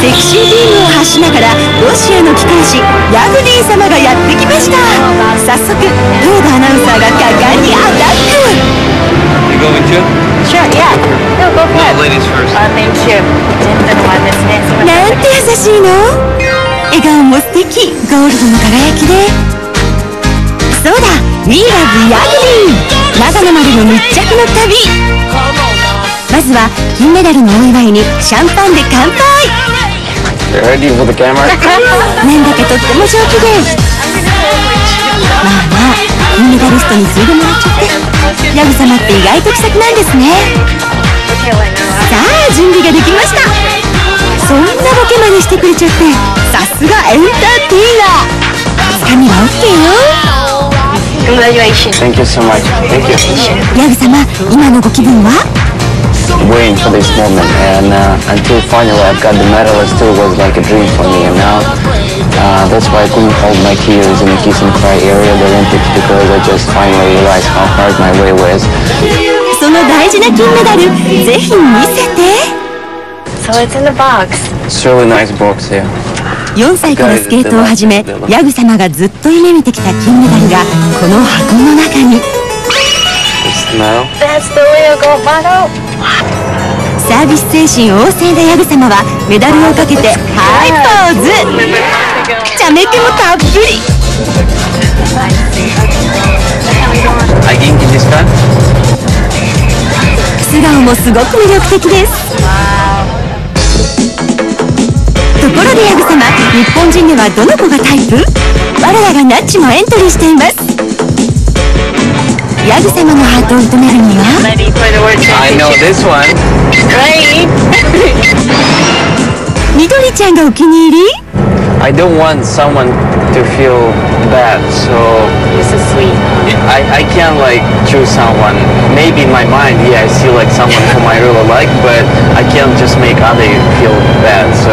セクシービームを発しながらロシアの機関士ヤグディ様がやってきました早速豊田アナウンサーが果敢にアタック You going too? Sure, yeah. No, go No, ahead. ladies first. Uh, thank you. なんて優しいの？笑顔も素敵ゴールドの輝きでそうだ We love ヤグディ長野までの密着の旅まずは金メダルのお祝いにシャンパンで乾杯 ready for the camera? なんだかとっても上機嫌まあまあ金メダリストに継いでもらっちゃってヤグ様って意外と気さくなんですねさあ準備ができましたそんなボケまでしてくれちゃってさすがエンターテイナーつかみは OK よ Congratulations. Thank you so much. Thank you. ヤグ様今のご気分は？Waiting for this moment, and uh, until finally I've got the medal, it still was like a dream for me. And now uh, that's why I couldn't hold my tears in the kiss and cry area of the Olympics because I just finally realized how hard my way was. その大事な金メダルぜひ見せて So it's in the box. It's a really nice box here. 4歳からスケートを始めヤグ様がずっと夢見てきた金メダルがこの箱の中に. That's the real gold medal. サービス精神旺盛なヤグ様はメダルをかけてハイポーズ。茶目気もたっぷり。I can get this gun? 素顔もすごく魅力的です。ところでヤグ様日本人ではどの子がタイプ？我らがナッチもエントリーしています ヤグ様のハートを射止めるには Ready for the world I know championship. this one. Right? みどりちゃんがお気に入り I don't want someone to feel bad, so You're so sweet. I, I can't like choose someone. Maybe in my mind, yeah, I see like someone whom I really like, but I can't just make other feel bad. So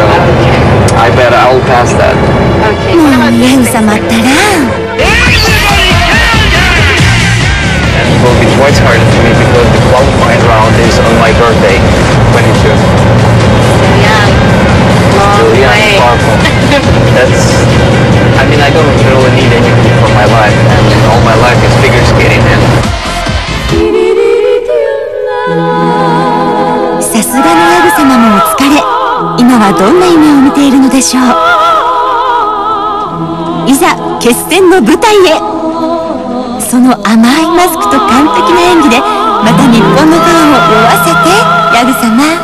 I bet I'll pass that. Okay. もうヤグ様ったら さすがのヤグ様もお疲れ。今はどんな夢を見ているのでしょう。いざ決戦の舞台へ。その甘いマスクと完璧な演技でまた日本のファンを酔わせてヤグ様。